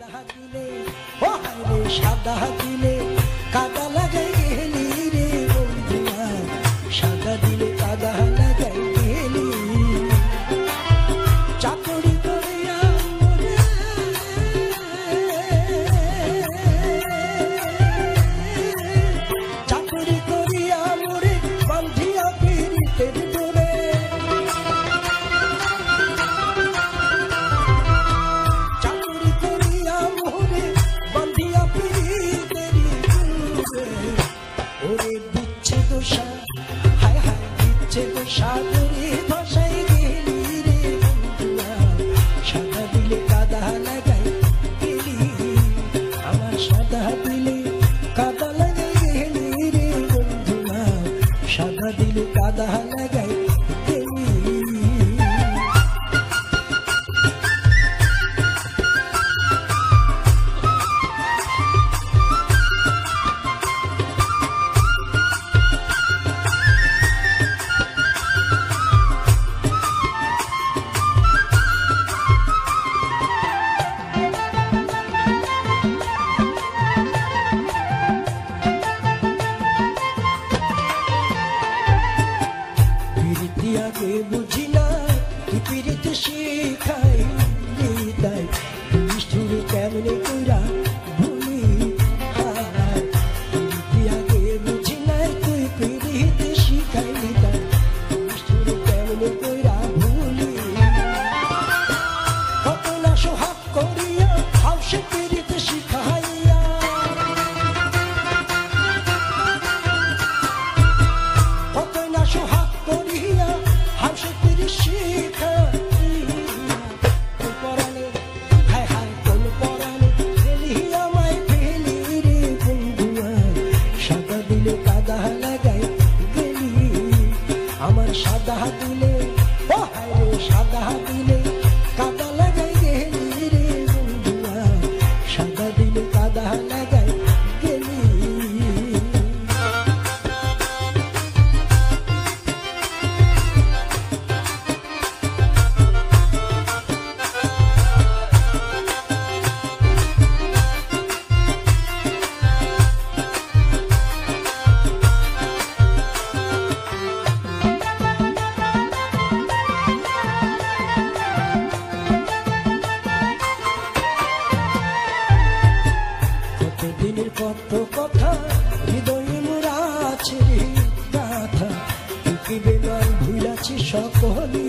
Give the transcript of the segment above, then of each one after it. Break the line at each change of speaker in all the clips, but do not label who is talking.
সাদা দিলে ও Şarkı 你看 লাগাই গেলি। আমার সাদা দিলে ও হায় সাদা দিলে কত কথা হৃদয়ে মোরা আছে গাথা। কি বেমার ভুলাছি সকলই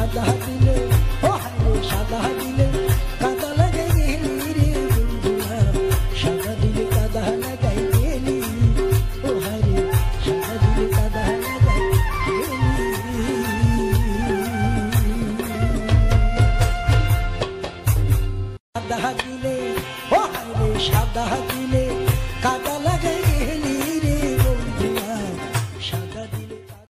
সাদা দিলে ও হাইরে সাদা দিলে কাদা লাগে গেলি রে বন্ধুরা সাদা দিলে কাদা লাগাই গেলি ও হাইরে সাদা দিলে কাদা লাগাই গেলি সাদা দিলে ও হাইরে সাদা দিলে কাদা